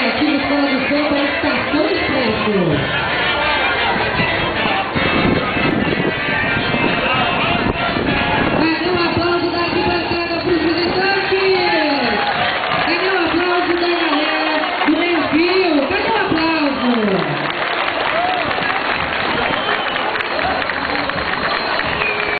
Aqui no Canal Aplicativo Fórum Santa Estação Expresso.